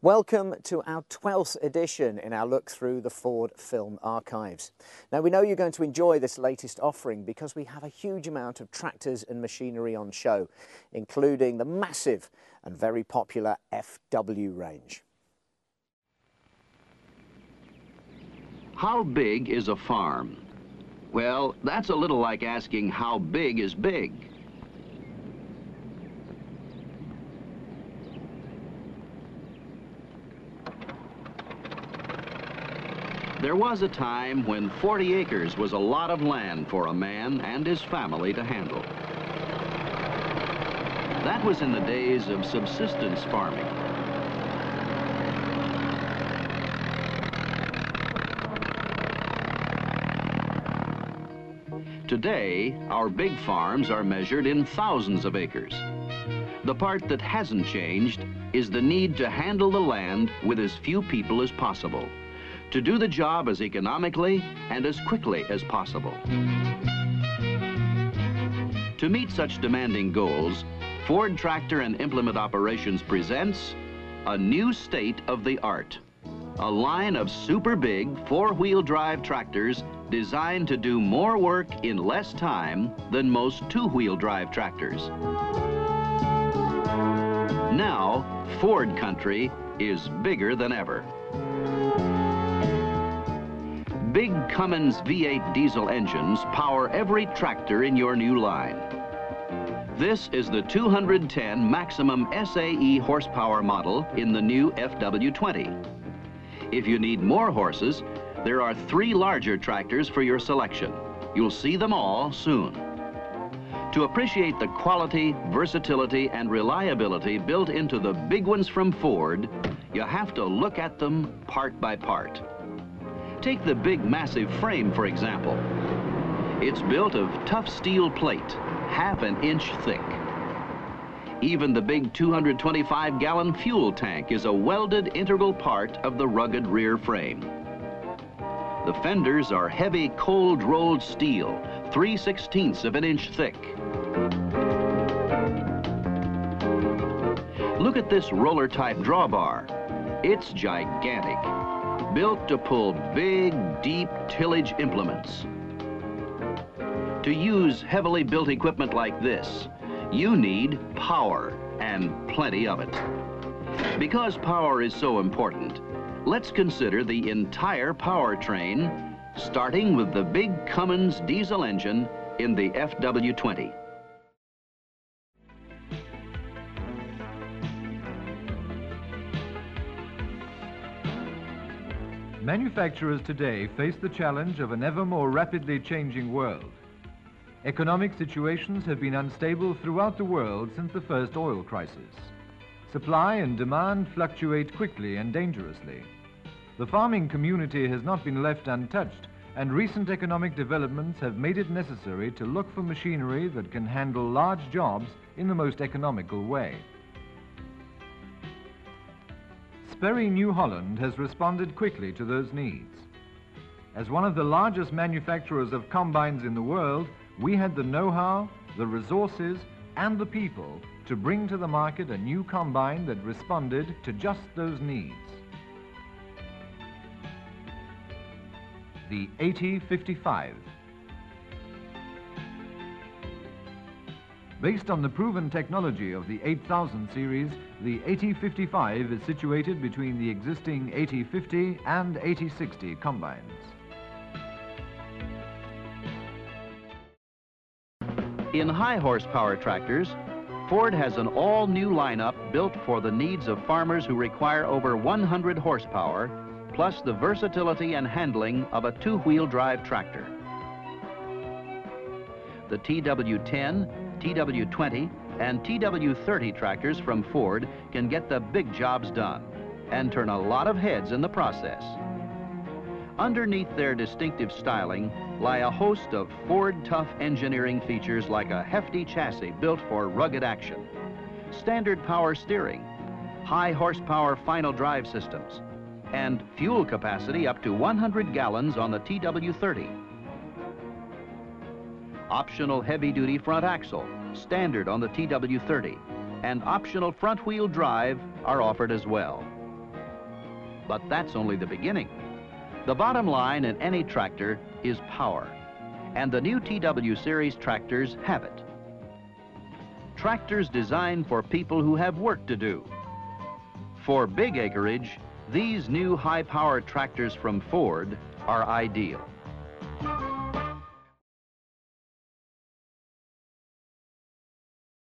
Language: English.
Welcome to our 12th edition in our look through the Ford Film Archives. Now we know you're going to enjoy this latest offering because we have a huge amount of tractors and machinery on show, including the massive and very popular FW range. How big is a farm? Well, that's a little like asking how big is big. There was a time when 40 acres was a lot of land for a man and his family to handle. That was in the days of subsistence farming. Today, our big farms are measured in thousands of acres. The part that hasn't changed is the need to handle the land with as few people as possible to do the job as economically and as quickly as possible. To meet such demanding goals, Ford Tractor and Implement Operations presents a new state of the art. A line of super big four-wheel drive tractors designed to do more work in less time than most two-wheel drive tractors. Now, Ford country is bigger than ever. Big Cummins V8 diesel engines power every tractor in your new line. This is the 210 maximum SAE horsepower model in the new FW20. If you need more horses, there are three larger tractors for your selection. You'll see them all soon. To appreciate the quality, versatility, and reliability built into the big ones from Ford, you have to look at them part by part. Take the big massive frame, for example. It's built of tough steel plate, half an inch thick. Even the big 225-gallon fuel tank is a welded integral part of the rugged rear frame. The fenders are heavy cold-rolled steel, 3 16ths of an inch thick. Look at this roller-type drawbar. It's gigantic built to pull big, deep tillage implements. To use heavily built equipment like this, you need power and plenty of it. Because power is so important, let's consider the entire powertrain, starting with the big Cummins diesel engine in the FW20. Manufacturers today face the challenge of an ever more rapidly changing world. Economic situations have been unstable throughout the world since the first oil crisis. Supply and demand fluctuate quickly and dangerously. The farming community has not been left untouched, and recent economic developments have made it necessary to look for machinery that can handle large jobs in the most economical way. Sperry New Holland has responded quickly to those needs. As one of the largest manufacturers of combines in the world, we had the know-how, the resources, and the people to bring to the market a new combine that responded to just those needs. The 8055. Based on the proven technology of the 8000 series, the 8055 is situated between the existing 8050 and 8060 combines. In high horsepower tractors, Ford has an all-new lineup built for the needs of farmers who require over 100 horsepower, plus the versatility and handling of a two-wheel drive tractor. The TW10 TW20 and TW30 tractors from Ford can get the big jobs done and turn a lot of heads in the process. Underneath their distinctive styling lie a host of Ford tough engineering features like a hefty chassis built for rugged action, standard power steering, high horsepower final drive systems, and fuel capacity up to 100 gallons on the TW30 optional heavy-duty front axle, standard on the TW30, and optional front-wheel drive are offered as well. But that's only the beginning. The bottom line in any tractor is power, and the new TW Series tractors have it. Tractors designed for people who have work to do. For big acreage, these new high-power tractors from Ford are ideal.